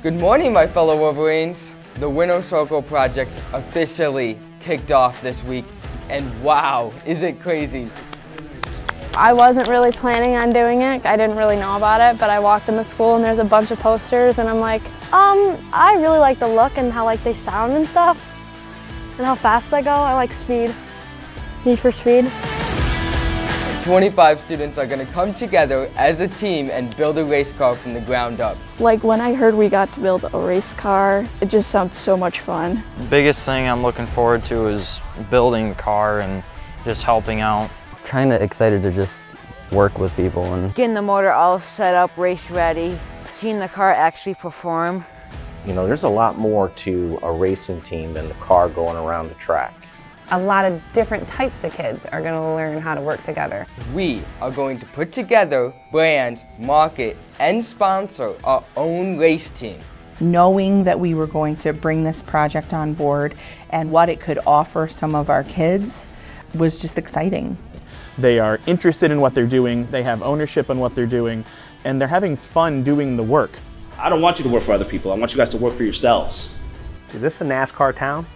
Good morning, my fellow Wolverines. The Winners Circle Project officially kicked off this week, and wow, is it crazy. I wasn't really planning on doing it. I didn't really know about it, but I walked into school and there's a bunch of posters and I'm like, um, I really like the look and how like they sound and stuff and how fast I go. I like speed. Need for speed. 25 students are going to come together as a team and build a race car from the ground up. Like when I heard we got to build a race car, it just sounds so much fun. The biggest thing I'm looking forward to is building the car and just helping out. Kind of excited to just work with people and getting the motor all set up, race ready, seeing the car actually perform. You know, there's a lot more to a racing team than the car going around the track a lot of different types of kids are going to learn how to work together. We are going to put together, brand, market, and sponsor our own race team. Knowing that we were going to bring this project on board and what it could offer some of our kids was just exciting. They are interested in what they're doing, they have ownership on what they're doing, and they're having fun doing the work. I don't want you to work for other people, I want you guys to work for yourselves. Is this a NASCAR town?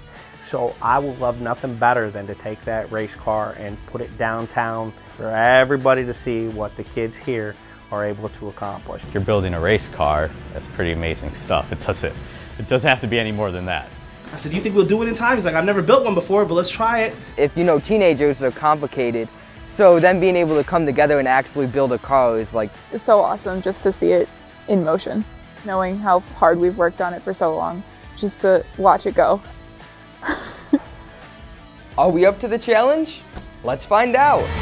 So I would love nothing better than to take that race car and put it downtown for everybody to see what the kids here are able to accomplish. You're building a race car, that's pretty amazing stuff. It doesn't, it doesn't have to be any more than that. I said, do you think we'll do it in time? He's like, I've never built one before, but let's try it. If you know, teenagers are complicated, so then being able to come together and actually build a car is like... It's so awesome just to see it in motion, knowing how hard we've worked on it for so long, just to watch it go. Are we up to the challenge? Let's find out.